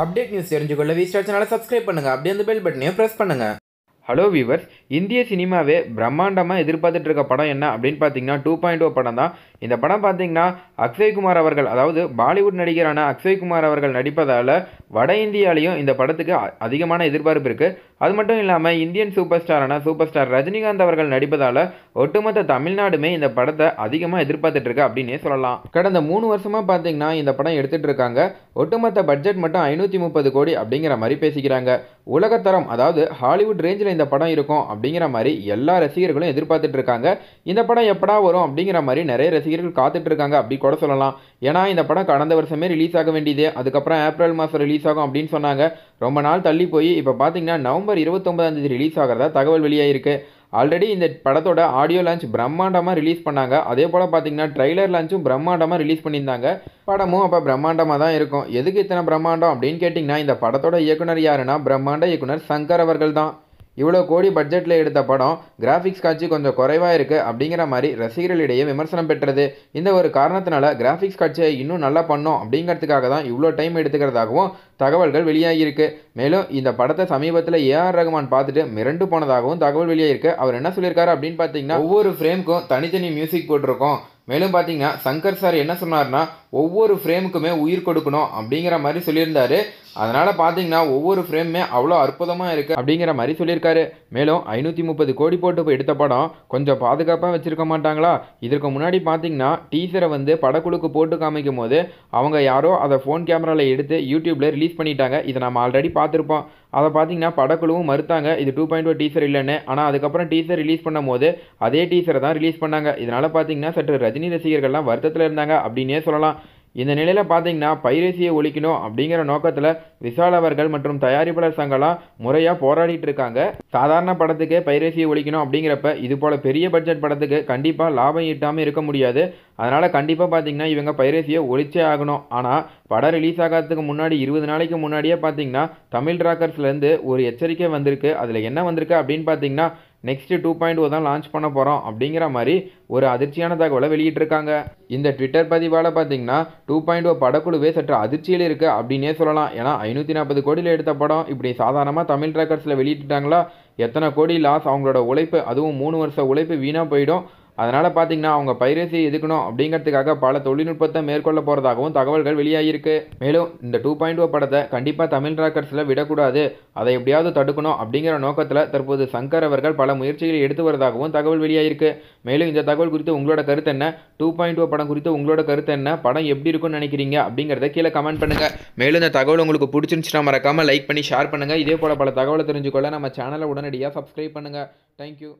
Update news தெரிஞ்சுக்கொள்ள V star சேனலை subscribe பண்ணுங்கள் அப்படியே அந்த பெல் பட்டனையும் ப்ரெஸ் பண்ணுங்கள் ஹலோ வியூவர்ஸ் இந்திய சினிமாவே பிரம்மாண்டமாக எதிர்பார்த்துட்டு இருக்க படம் என்ன அப்படின்னு பார்த்தீங்கன்னா டூ பாயிண்ட் ஓ படம் தான். இந்த படம் பார்த்தீங்கன்னா அக்ஷய்குமார் அவர்கள் அதாவது பாலிவுட் நடிகரான அக்ஷய்குமார் அவர்கள் நடிப்பதால் வட இந்தியாலையும் இந்த படத்துக்கு அ- அதிகமான எதிர்பார்ப்பு இருக்குது அது மட்டும் இல்லாமல் இந்தியன் சூப்பர் ஸ்டாரான சூப்பர் ஸ்டார் ரஜினிகாந்த் அவர்கள் நடிப்பதால் ஒட்டுமொத்த தமிழ்நாடுமே இந்த படத்தை அதிகமாக எதிர்பார்த்துட்ருக்கு அப்படின்னே சொல்லலாம். கடந்த மூணு வருஷமாக பார்த்தீங்கன்னா இந்த படம் எடுத்துகிட்டு இருக்காங்க. ஒட்டுமொத்த பட்ஜெட் மட்டும் ஐநூற்றி முப்பது கோடி அப்படிங்கிற மாதிரி பேசிக்கிறாங்க. உலகத்தரம் அதாவது ஹாலிவுட் ரேஞ்சில் இந்த படம் இருக்கும் அப்படிங்கிற மாதிரி எல்லா ரசிகர்களும் எதிர்பார்த்துட்டு இருக்காங்க. இந்த படம் எப்படா வரும் அப்படிங்கிற மாதிரி நிறைய ரசிகர்கள் காத்துட்டு இருக்காங்க அப்படி கூட சொல்லலாம். ஏன்னா இந்த படம் கடந்த வருஷமே ரிலீஸ் ஆக வேண்டியது. அதுக்கப்புறம் ஏப்ரல் மாதம் ரிலீஸ் ஆகும் அப்படின்னு சொன்னாங்க. ரொம்ப நாள் தள்ளி போய் இப்போ பார்த்தீங்கன்னா நவம்பர் இருபத்தொன்பதாம் தேதி ரிலீஸ் ஆகிறதா தகவல் வெளியாகிருக்கு ஆல்ரெடி இந்த படத்தோட ஆடியோ லான்ச் பிரம்மாண்டமாக ரிலீஸ் பண்ணாங்க. அதே போல் பார்த்தீங்கன்னா ட்ரைலர் லான்ச்சும் பிரம்மாண்டமாக ரிலீஸ் பண்ணியிருந்தாங்க. படமும் அப்போ பிரம்மாண்டமாக தான் இருக்கும். எதுக்கு இத்தனை பிரம்மாண்டம் அப்படின்னு கேட்டிங்கன்னா இந்த படத்தோட இயக்குனர் யாருன்னா பிரம்மாண்ட இயக்குனர் சங்கர் அவர்கள் தான். இவ்வளோ கோடி பட்ஜெட்டில் எடுத்த படம் கிராஃபிக்ஸ் காட்சி கொஞ்சம் குறைவாக இருக்குது அப்படிங்கிற மாதிரி ரசிகர்களிடையே விமர்சனம் பெற்றது. இந்த ஒரு காரணத்தினால கிராஃபிக்ஸ் காட்சியை இன்னும் நல்லா பண்ணோம் அப்படிங்கிறதுக்காக தான் இவ்வளோ டைம் எடுத்துக்கிறதாகவும் தகவல்கள் வெளியாகியிருக்கு. மேலும் இந்த படத்தை சமீபத்தில் ஏஆர் ரகுமான் பார்த்துட்டு மிரண்டு போனதாகவும் தகவல் வெளியாகிருக்கு அவர் என்ன சொல்லியிருக்காரு அப்படின்னு பார்த்தீங்கன்னா ஒவ்வொரு ஃப்ரேமுக்கும் தனித்தனி மியூசிக் போட்டிருக்கோம். மேலும் பார்த்தீங்கன்னா சங்கர் சார் என்ன சொன்னார்னா ஒவ்வொரு ஃப்ரேமுக்குமே உயிர் கொடுக்கணும் அப்படிங்கிற மாதிரி சொல்லியிருந்தாரு. அதனால் பார்த்தீங்கன்னா ஒவ்வொரு ஃப்ரேமுமே அவ்வளோ அற்புதமாக இருக்குது அப்படிங்கிற மாதிரி சொல்லியிருக்காரு. மேலும் ஐநூற்றி முப்பது கோடி போட்டு போய் எடுத்த படம் கொஞ்சம் பாதுகாப்பாக வச்சுருக்க மாட்டாங்களா? இதற்கு முன்னாடி பார்த்தீங்கன்னா டீசரை வந்து படக்குழுக்கு போட்டு காமிக்கும் போது அவங்க யாரோ அதை ஃபோன் கேமராவில் எடுத்து யூடியூப்பில் ரிலீஸ் பண்ணிட்டாங்க. இதை நம்ம ஆல்ரெடி பார்த்துருப்போம். அதை பார்த்தீங்கன்னா படக்குழுவும் மறுத்தாங்க. இது டூ பாயிண்ட் ஓ டீசர் இல்லைன்னு. ஆனால் அதுக்கப்புறம் டீசர் ரிலீஸ் பண்ணும் போது அதே டீசரை தான் ரிலீஸ் பண்ணாங்க. இதனால் பார்த்தீங்கன்னா சற்று ரஜினி ரசிகர்கள்லாம் வருத்தத்தில் இருந்தாங்க. அப்படின்னே சொல்லலாம். இந்த நிலையில் பார்த்தீங்கன்னா பைரசியை ஒழிக்கணும் அப்படிங்கிற நோக்கத்தில் விஷால் அவர்கள் மற்றும் தயாரிப்பாளர் சங்கம்லாம் முறையாக போராடிட்டு இருக்காங்க. சாதாரண படத்துக்கே பைரசியை ஒழிக்கணும் அப்படிங்கிறப்ப இது போல் பெரிய பட்ஜெட் படத்துக்கு கண்டிப்பாக லாபம் ஈட்டாமல் இருக்க முடியாது. அதனால் கண்டிப்பாக பார்த்தீங்கன்னா இவங்க பைரசியை ஒழிச்சே ஆகணும். ஆனால் படம் ரிலீஸ் ஆகாததுக்கு முன்னாடி இருபது நாளைக்கு முன்னாடியே பார்த்தீங்கன்னா தமிழ் ராக்கர்ஸ்லேருந்து ஒரு எச்சரிக்கை வந்திருக்கு. அதில் என்ன வந்திருக்கு அப்படின்னு பார்த்தீங்கன்னா நெக்ஸ்ட் டூ பாயிண்ட் ஓ தான் லான்ச் பண்ண போகிறோம் அப்படிங்கிற மாதிரி ஒரு அதிர்ச்சியான தகவலை வெளியிட்டிருக்காங்க. இந்த ட்விட்டர் பதிவால் பார்த்தீங்கன்னா டூ பாயிண்ட் ஓ படக்குழுவே சற்று அதிர்ச்சியில் இருக்குது அப்படின்னே சொல்லலாம். ஏன்னா ஐநூற்றி நாற்பது கோடியில் எடுத்த படம் இப்படி சாதாரணமாக தமிழ் ட்ரேக்கர்ஸில் வெளியிட்டுட்டாங்களா? எத்தனை கோடி லாஸ் அவங்களோட உழைப்பு அதுவும் மூணு வருஷ உழைப்பு வீணாக போயிடும். அதனால் பார்த்தீங்கன்னா அவங்க பைரசி எதுக்கணும் அப்படிங்கிறதுக்காக பல தொழில்நுட்பத்தை மேற்கொள்ள போகிறதாகவும் தகவல்கள் வெளியாகியிருக்கு. மேலும் இந்த டூ பாயிண்ட் ஓ படத்தை கண்டிப்பாக தமிழ் ராக்கர்ஸில் விடக்கூடாது. அதை எப்படியாவது தடுக்கணும் அப்படிங்கிற நோக்கத்தில் தற்போது சங்கர் அவர்கள் பல முயற்சிகளை எடுத்து வருவதாகவும் தகவல் வெளியாகிருக்கு மேலும் இந்த தகவல் குறித்து உங்களோட கருத்து என்ன? டூ பாயிண்ட் ஓ படம் குறித்து உங்களோட கருத்து என்ன? படம் எப்படி இருக்கும்னு நினைக்கிறீங்க? அப்படிங்கிறத கீழே கமெண்ட் பண்ணுங்கள் மேலும் இந்த தகவல் உங்களுக்கு பிடிச்சிருந்துச்சுன்னா மறக்காமல் லைக் பண்ணி ஷேர் பண்ணுங்கள் இதே போல் பல தகவலை தெரிஞ்சுக்கொள்ள நம்ம சேனலை உடனடியாக சப்ஸ்கிரைப் பண்ணுங்கள் தேங்க்யூ